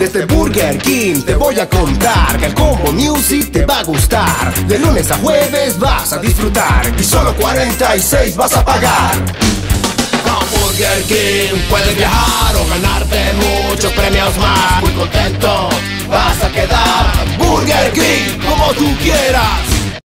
Desde este Burger King te voy a contar que el combo music te va a gustar. De lunes a jueves vas a disfrutar y solo 46 vas a pagar. Con Burger King puedes viajar o ganarte muchos premios más. Muy contento vas a quedar. Burger King como tú quieras.